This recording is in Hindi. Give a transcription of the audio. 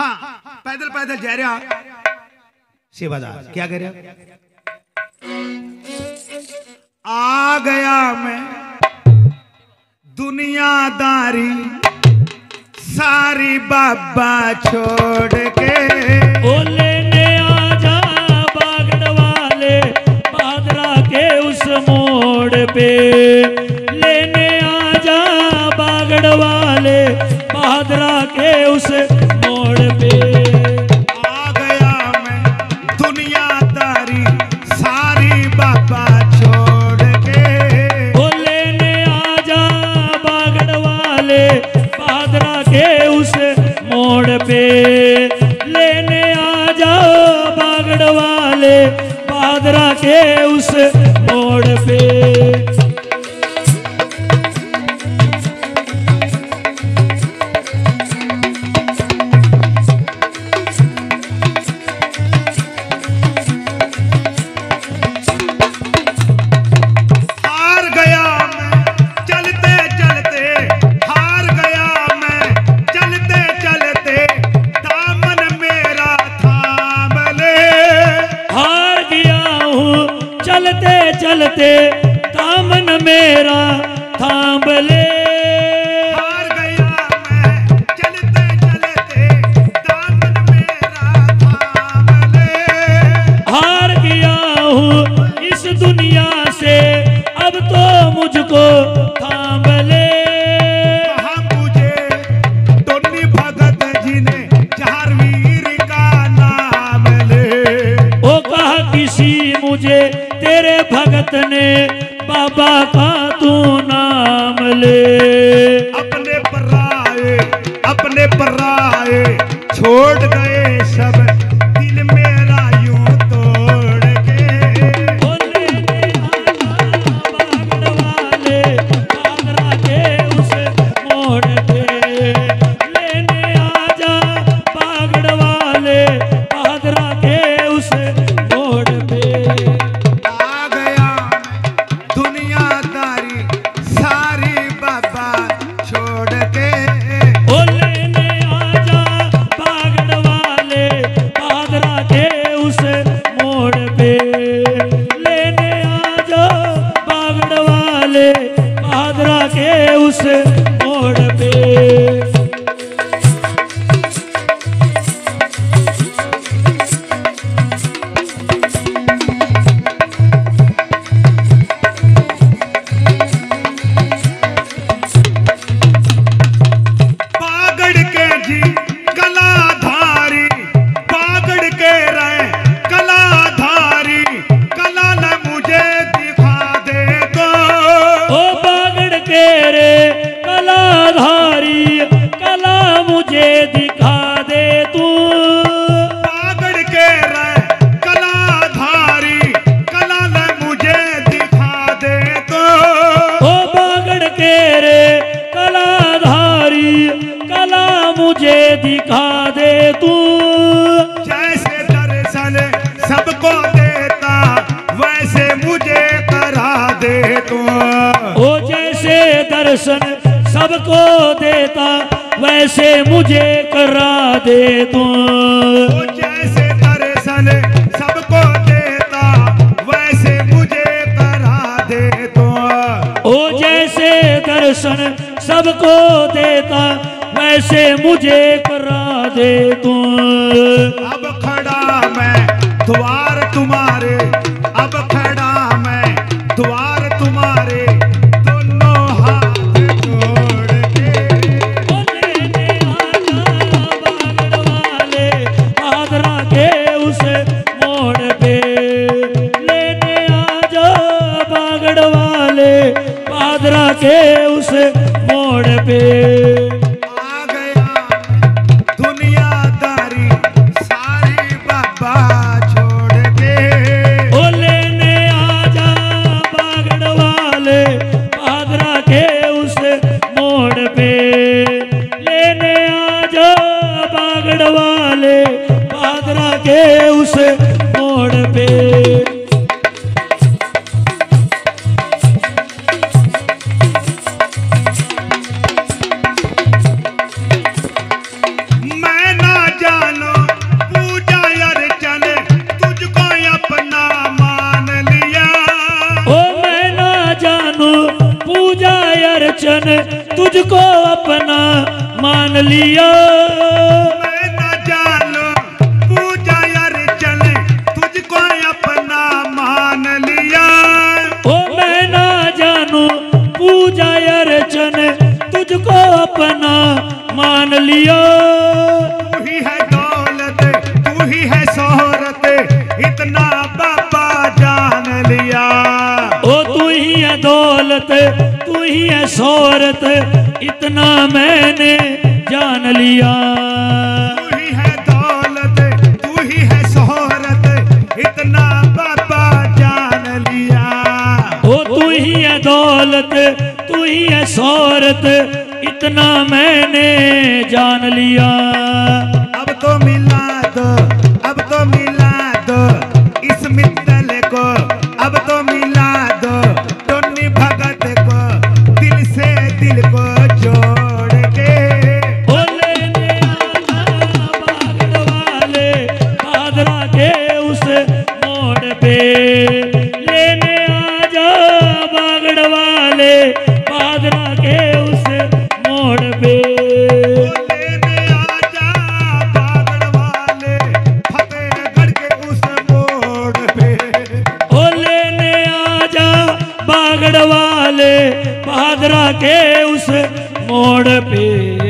हाँ पैदल पैदल जा रहा। सेवादार, क्या कह रहा आ गया मैं, दुनियादारी, सारी बाबा छोड़ के। ओ लेने आ जा बागड़ वाले बादरा के उस मोड़ पे। लेने आ जा बागड़ वाले बादरा দেও ते दामन मेरा थांबले मेरे भगत ने बाबा का तू नाम ले। अपने पर आए अपने पर आए छोड़ गए वाले आदरा के उस मोड़ पे। जैसे मुझे करा दे तो। जैसे दर्शन सबको देता वैसे मुझे करा दे तो। ओ जैसे दर्शन सबको देता वैसे मुझे करा दे तू। अब खड़ा मैं द्वार तुम्हारे अब खड़ा आदरा के उस मोड़ पे। मैंने तुझको अपना मान लिया। जानो तुझको अपना मान लिया। जानो अर्चन तुझको अपना मान लिया। ही शोहरत इतना मैंने जान लिया। तू ही है दौलत तू ही है शोहरत इतना बाबा जान लिया। ओ तू ही है दौलत तू ही है शोहरत इतना मैंने जान लिया। अब तो मिला मोड़ पे। लेने आजा बागड़ वाले फतेहगढ़ के उस मोड़ पे। ओ लेने आजा बागड़ वाले पादरा के उस मोड़ पे।